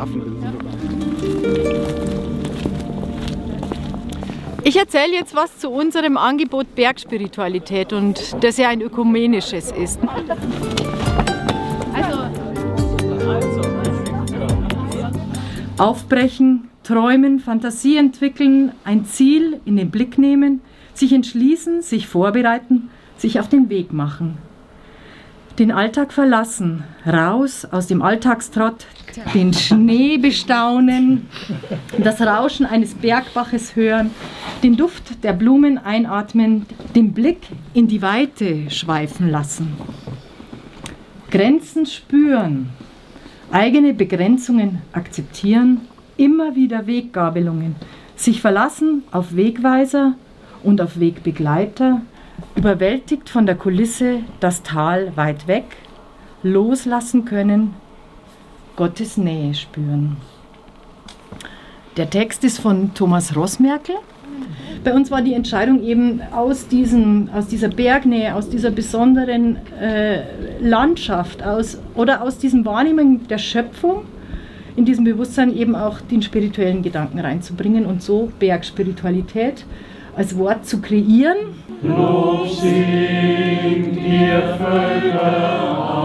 Hafen. Ich erzähle jetzt was zu unserem Angebot Bergspiritualität und dass ja ein ökumenisches ist. Also, Aufbrechen, träumen, Fantasie entwickeln, ein Ziel in den Blick nehmen, sich entschließen, sich vorbereiten, sich auf den Weg machen. Den Alltag verlassen, raus aus dem Alltagstrott, den Schnee bestaunen, das Rauschen eines Bergbaches hören, den Duft der Blumen einatmen, den Blick in die Weite schweifen lassen. Grenzen spüren, eigene Begrenzungen akzeptieren, immer wieder Weggabelungen, sich verlassen auf Wegweiser und auf Wegbegleiter, überwältigt von der Kulisse das Tal weit weg, loslassen können, Gottes Nähe spüren. Der Text ist von Thomas Rossmerkel. Bei uns war die Entscheidung eben aus, diesem, aus dieser Bergnähe, aus dieser besonderen äh, Landschaft aus, oder aus diesem Wahrnehmen der Schöpfung, in diesem Bewusstsein eben auch den spirituellen Gedanken reinzubringen und so Bergspiritualität als Wort zu kreieren. Lob singt ihr Völker